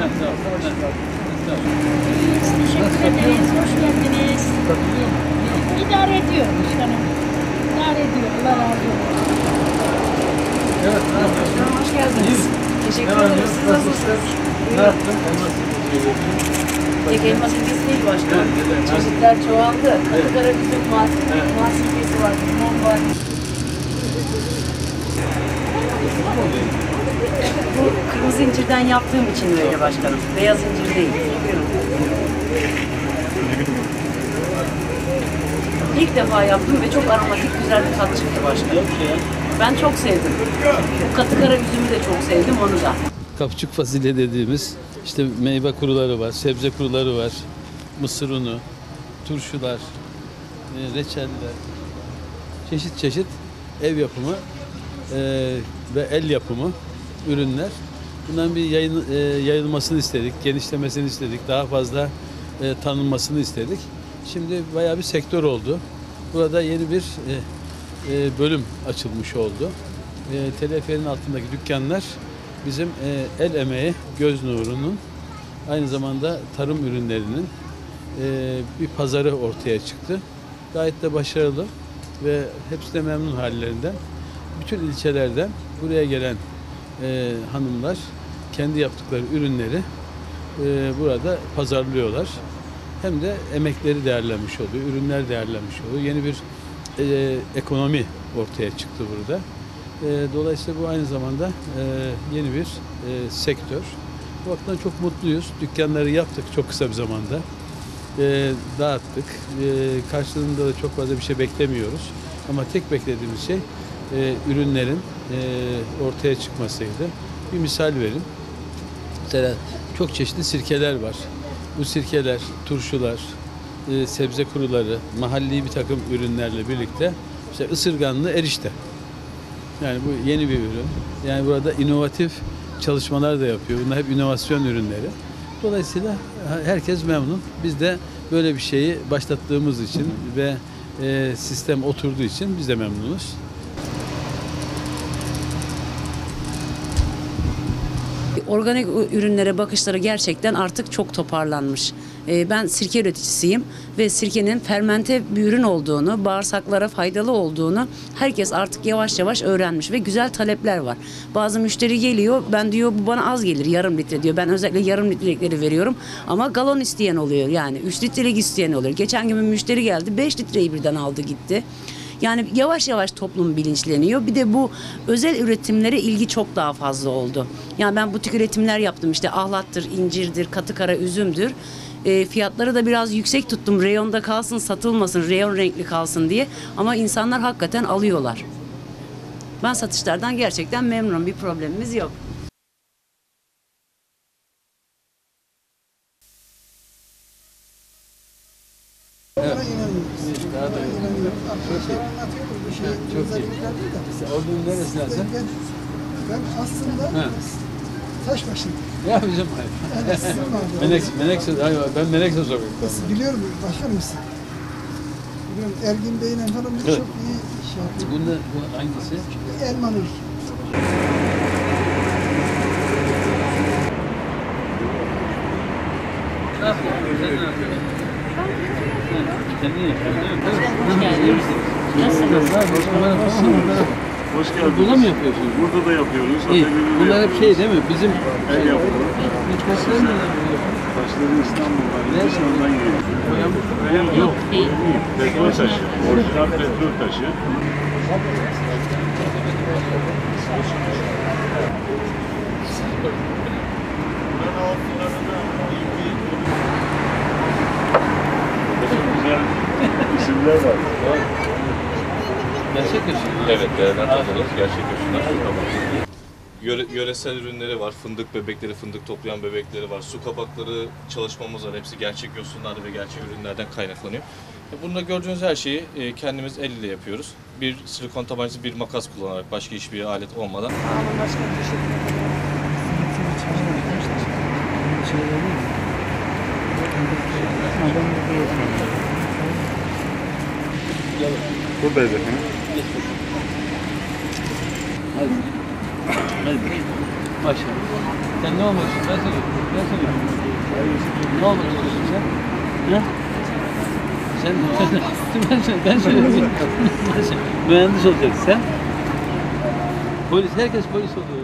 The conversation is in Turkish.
Teşekkür ederiz. Hoş geldiniz. İdare ediyor başkanım. İdare ediyor. Allah razı olsun. Evet? Hoş geldiniz. Teşekkür ne- Siz nasılsın? nasılsınız? Ne yaptın? Tek elma sirkesi değil başkanım. Çeşitler çoğaldı. Katıkara bizim sirkesi var. Limon var. Bu kırmızı incirden yaptığım için böyle başkanım. Beyaz incir değil. Buyurun. İlk defa yaptım ve çok aromatik güzel bir tat çıktı başkanım. Ben çok sevdim. Bu katıkara üzümü de çok sevdim onu da. Kapçuk fasulye dediğimiz işte meyve kuruları var, sebze kuruları var, mısır unu, turşular, e, reçeller, çeşit çeşit ev yapımı e, ve el yapımı ürünler. Bundan bir yayın, e, yayılmasını istedik, genişlemesini istedik, daha fazla e, tanınmasını istedik. Şimdi bayağı bir sektör oldu. Burada yeni bir e, e, bölüm açılmış oldu. E, teleferin altındaki dükkanlar bizim e, el emeği, göz nurunun aynı zamanda tarım ürünlerinin e, bir pazarı ortaya çıktı. Gayet de başarılı ve hepsi de memnun hallerinden. Bütün ilçelerden buraya gelen e, hanımlar kendi yaptıkları ürünleri e, burada pazarlıyorlar. Hem de emekleri değerlenmiş oluyor, ürünler değerlenmiş oluyor. Yeni bir e, ekonomi ortaya çıktı burada. E, dolayısıyla bu aynı zamanda e, yeni bir e, sektör. Bu bakımdan çok mutluyuz. Dükkanları yaptık çok kısa bir zamanda. E, dağıttık. E, karşılığında da çok fazla bir şey beklemiyoruz. Ama tek beklediğimiz şey e, ürünlerin e, ortaya çıkmasıydı. Bir misal verin. Mesela çok çeşitli sirkeler var. Bu sirkeler, turşular, e, sebze kuruları, mahalli bir takım ürünlerle birlikte işte ısırganlı erişte. Yani bu yeni bir ürün. Yani burada inovatif çalışmalar da yapıyor. Bunlar hep inovasyon ürünleri. Dolayısıyla herkes memnun. Biz de böyle bir şeyi başlattığımız için ve e, sistem oturduğu için biz de memnunuz. Organik ürünlere bakışları gerçekten artık çok toparlanmış. Ee, Ben sirke üreticisiyim ve sirkenin fermente bir ürün olduğunu, bağırsaklara faydalı olduğunu herkes artık yavaş yavaş öğrenmiş ve güzel talepler var. Bazı müşteri geliyor, ben diyor bu bana az gelir yarım litre diyor. Ben özellikle yarım litrelikleri veriyorum ama galon isteyen oluyor yani 3 litrelik isteyen oluyor. Geçen gün bir müşteri geldi 5 litreyi birden aldı gitti. Yani yavaş yavaş toplum bilinçleniyor. Bir de bu özel üretimlere ilgi çok daha fazla oldu. Yani ben butik üretimler yaptım işte ahlattır, incirdir, katıkara üzümdür. E, fiyatları da biraz yüksek tuttum. Reyonda kalsın, satılmasın, reyon renkli kalsın diye. Ama insanlar hakikaten alıyorlar. Ben satışlardan gerçekten memnunum. Bir problemimiz yok. Daha da çok iyi. Çok iyi. Sen Ordunun neresinden sen? Ben, ben aslında Ha. Taşbaşı'nın. Ya bizim Yani sizin vardı. Menekşe, Menekşe, ay, ben Menekşe sokakta. Siz biliyorum başkanım siz. Biliyorum Ergin Bey'le falan biz Evet. çok iyi şey yaptık. Bunda bu hangisi? Elmanur. Ne yapıyorsun? Ne yapıyorsun? Kendin yapıyorsun değil mi? Nasılsınız? Hoş geldiniz. Burada mı yapıyorsunuz? Burada da yapıyoruz. İyi. Bunlar hep şey değil mi? Bizim El yapımı. Taşları nereden buluyorsun? Taşları İstanbul'dan? Hindistan'dan geliyor. Boyam yok. Petrol taşı. Orijinal petrol taşı. Çok var. Gerçek yaşıyor. Evet, değerden toplanır. Gerçek. Yöre, yöresel ürünleri var. Fındık bebekleri, fındık toplayan bebekleri var. Su kabakları çalışmamız var. Hepsi gerçek yosunlar ve gerçek ürünlerden kaynaklanıyor. E, Bunda gördüğünüz her şeyi e, kendimiz el ile yapıyoruz. Bir silikon tabancası, bir makas kullanarak başka hiçbir alet olmadan. Buradayız efendim. Hadi. Hadi. Maşallah. Sen ne olmak istiyorsun? Ben söyleyeyim. Ben söyleyeyim. Ne olmak istiyorsun sen? Ha? Sen ben söyle ben söyleyeyim. Mühendis olacaksın sen. Polis herkes polis oluyor.